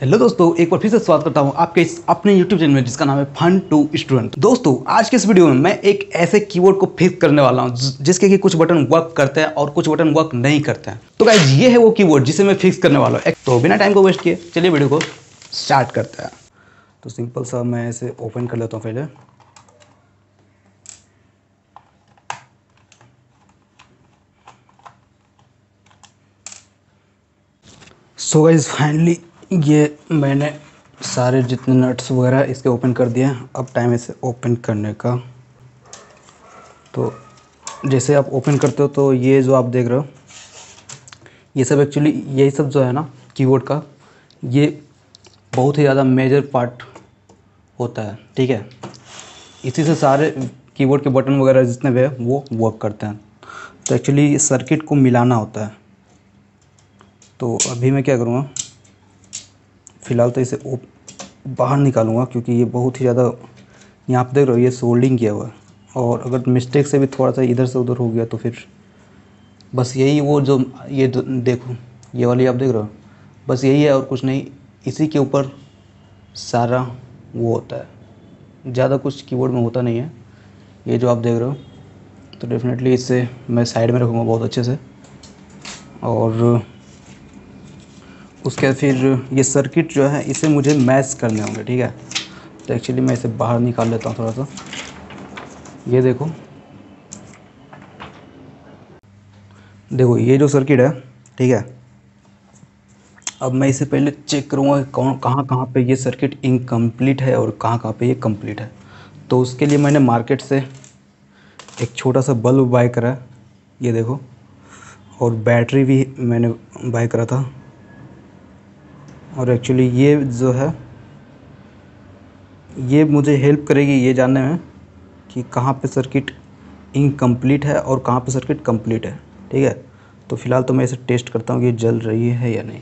Hello दोस्तों, एक बार फिर से स्वागत करता हूँ आपके इस अपने YouTube चैनल में, जिसका नाम है फन टू स्टूडेंट दोस्तों, आज के इस वीडियो में मैं एक ऐसे कीवर्ड को फिक्स करने वाला हूँ जिसके कि कुछ बटन वर्क करते हैं और कुछ बटन वर्क नहीं करते हैं। तो गाइज़ ये है वो कीवर्ड जिसे मैं फिक्स करने वाला हूँ। तो बिना टाइम को वेस्ट किए, चलिए वीडियो को स्टार्ट करते हैं। तो सिंपल सा मैं इसे ओपन कर लेता हूँ पहले। सो गाइज़ फाइनली ये मैंने सारे जितने नट्स वगैरह इसके ओपन कर दिए हैं। अब टाइम इसे ओपन करने का। तो जैसे आप ओपन करते हो तो ये जो आप देख रहे हो, ये सब एक्चुअली यही सब जो है ना कीबोर्ड का, ये बहुत ही ज़्यादा मेजर पार्ट होता है, ठीक है? इसी से सारे कीबोर्ड के बटन वगैरह जितने भी है, वो वर्क करते हैं। तो एक्चुअली सर्किट को मिलाना होता है। तो अभी मैं क्या करूँगा फ़िलहाल तो इसे बाहर निकालूँगा क्योंकि ये बहुत ही ज़्यादा यहाँ पे देख रहे हो, ये सोल्डिंग किया हुआ है। और अगर मिस्टेक से भी थोड़ा सा इधर से उधर हो गया तो फिर बस यही वो जो ये देखो, ये वाली आप देख रहे हो, बस यही है और कुछ नहीं, इसी के ऊपर सारा वो होता है। ज़्यादा कुछ कीबोर्ड में होता नहीं है, ये जो आप देख रहे हो तो डेफिनेटली इससे मैं साइड में रखूँगा बहुत अच्छे से। और उसके बाद फिर ये सर्किट जो है, इसे मुझे मैच करने होंगे, ठीक है? तो एक्चुअली मैं इसे बाहर निकाल लेता हूँ थोड़ा सा। ये देखो। देखो, ये जो सर्किट है, ठीक है? अब मैं इसे पहले चेक करूँगा कौन, कहाँ कहाँ पे ये सर्किट इनकम्प्लीट है और कहाँ कहाँ पे ये कंप्लीट है। तो उसके लिए मैंने मार्केट से एक छोटा सा बल्ब बाय करा ये देखो। और बैटरी भी मैंने बाय करा था। और एक्चुअली ये जो है ये मुझे हेल्प करेगी ये जानने में कि कहाँ पे सर्किट इनकम्प्लीट है और कहाँ पे सर्किट कंप्लीट है ठीक है? तो फ़िलहाल तो मैं इसे टेस्ट करता हूँ कि जल रही है या नहीं।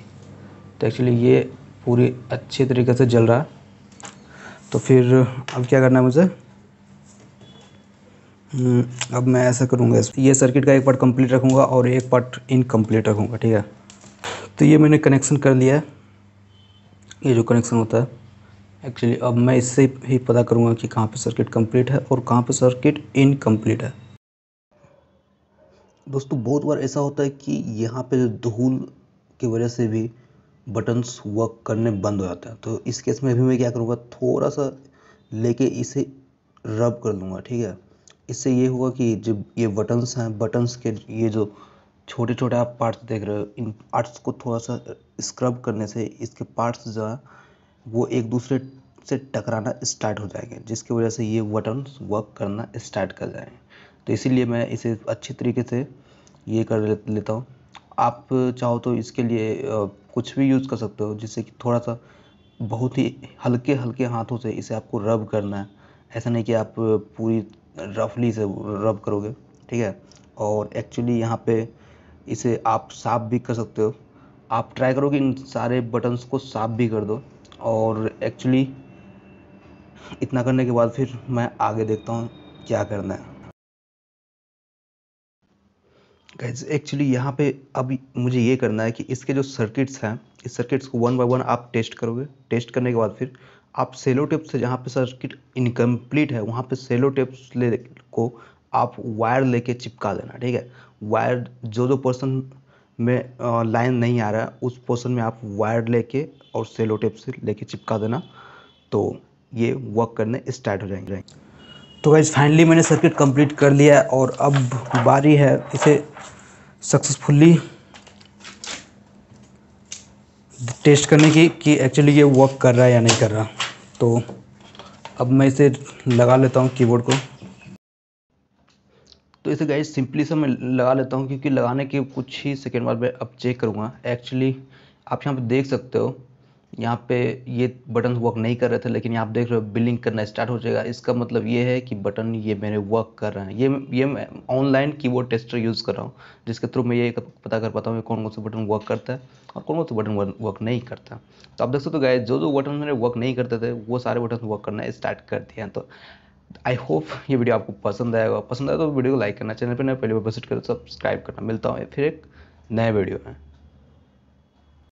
तो एक्चुअली ये पूरी अच्छे तरीके से जल रहा है। तो फिर अब क्या करना है मुझे? हम्म, अब मैं ऐसा करूँगा ये सर्किट का एक पार्ट कंप्लीट रखूँगा और एक पार्ट इनकम्प्लीट रखूँगा ठीक है? तो ये मैंने कनेक्शन कर लिया है। ये जो कनेक्शन होता है एक्चुअली अब मैं इससे ही पता करूँगा कि कहाँ पे सर्किट कंप्लीट है और कहाँ पे सर्किट इनकम्प्लीट है। दोस्तों, बहुत बार ऐसा होता है कि यहाँ पे जो धूल की वजह से भी बटन्स वर्क करने बंद हो जाते हैं। तो इस केस में भी मैं क्या करूँगा, थोड़ा सा लेके इसे रब कर लूँगा ठीक है? इससे ये होगा कि जब ये बटन्स हैं बटन्स के ये जो छोटे छोटे आप पार्ट्स देख रहे हो, इन पार्ट्स को थोड़ा सा स्क्रब करने से इसके पार्ट्स जो है, वो एक दूसरे से टकराना स्टार्ट हो जाएँगे, जिसकी वजह से ये बटन वर्क करना स्टार्ट कर जाएँगे तो इसीलिए मैं इसे अच्छी तरीके से ये कर लेता हूँ। आप चाहो तो इसके लिए कुछ भी यूज़ कर सकते हो, जिससे कि थोड़ा सा बहुत ही हल्के हल्के हाथों से इसे आपको रब करना है। ऐसा नहीं कि आप पूरी रफली से रब करोगे, ठीक है? और एक्चुअली यहाँ पे इसे आप साफ़ भी कर सकते हो। आप ट्राई करो कि इन सारे बटन्स को साफ़ भी कर दो। और एक्चुअली इतना करने के बाद फिर मैं आगे देखता हूँ क्या करना है। गाइज़ एक्चुअली यहाँ पे अब मुझे ये करना है कि इसके जो सर्किट्स हैं, इस सर्किट्स को वन बाय वन आप टेस्ट करोगे। टेस्ट करने के बाद फिर आप सेलो टेप से जहाँ पे सर्किट इनकम्प्लीट है, वहाँ पे सेलो टेप ले को आप वायर लेके चिपका देना, ठीक है? वायर जो जो पोर्सन में लाइन नहीं आ रहा है उस पोर्सन में आप वायर लेके और सेलो टेप से लेके चिपका देना तो ये वर्क करने स्टार्ट हो जाएँगे। तो गाइज़ फाइनली मैंने सर्किट कंप्लीट कर लिया है और अब बारी है इसे सक्सेसफुल्ली टेस्ट करने की कि एक्चुअली ये वर्क कर रहा है या नहीं कर रहा। तो अब मैं इसे लगा लेता हूँ कीबोर्ड को। तो इसे गाइज़ सिंपली से मैं लगा लेता हूँ क्योंकि लगाने के कुछ ही सेकेंड बाद मैं अब चेक करूँगा। एक्चुअली आप यहाँ पे देख सकते हो, यहाँ पे ये बटन वर्क नहीं कर रहे थे, लेकिन यहाँ आप देख रहे हो बिलिंग करना स्टार्ट हो जाएगा। इसका मतलब ये है कि बटन ये मेरे वर्क कर रहे हैं। ये ये मैं ऑनलाइन कीबोर्ड टेस्टर यूज़ कर रहा हूँ, जिसके थ्रू मैं ये पता कर पाता हूँ कौन कौन सा बटन वर्क करता है और कौन कौन सा बटन वर्क नहीं करता। तो आप देख सकते हो गाइस जो जो बटन मेरे वर्क नहीं करते थे, वो सारे बटन वर्क करना स्टार्ट कर दिए हैं। तो आई होप ये वीडियो आपको पसंद आएगा पसंद आए तो वीडियो को लाइक करना चैनल पर नए पहले विज़िट करो सब्सक्राइब करना। मिलता हूँ फिर एक नए वीडियो में।